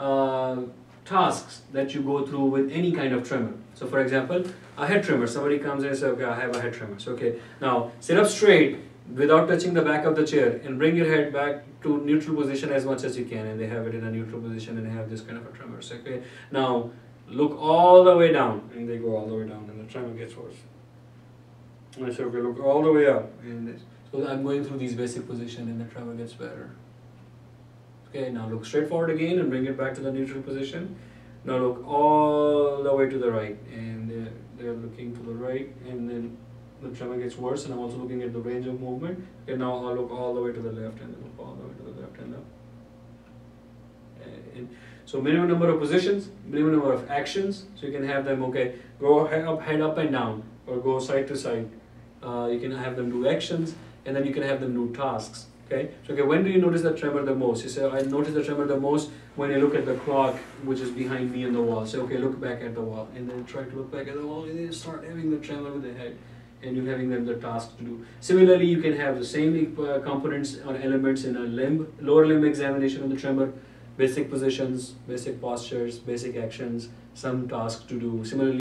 uh, tasks that you go through with any kind of tremor. So for example, a head tremor, somebody comes and says, okay, I have a head tremor. So okay, now sit up straight without touching the back of the chair and bring your head back to neutral position as much as you can and they have it in a neutral position and they have this kind of a tremor. So, okay, now look all the way down and they go all the way down and the tremor gets worse. And I said, okay, look all the way up and. So I'm going through these basic position and the tremor gets better. Okay, now look straight forward again and bring it back to the neutral position. Now look all the way to the right and they're, they're looking to the right and then the tremor gets worse and I'm also looking at the range of movement. Okay, now I'll look all the way to the left and then look all the way to the left and up. And so minimum number of positions, minimum number of actions. So you can have them, okay, go head up, head up and down or go side to side. Uh, you can have them do actions and then you can have them do tasks. Okay, so okay, when do you notice the tremor the most? You say, I notice the tremor the most when I look at the clock which is behind me on the wall. So okay, look back at the wall and then try to look back at the wall and then start having the tremor with the head and you're having them the task to do. Similarly, you can have the same uh, components or elements in a limb, lower limb examination of the tremor, basic positions, basic postures, basic actions, some tasks to do. Similarly,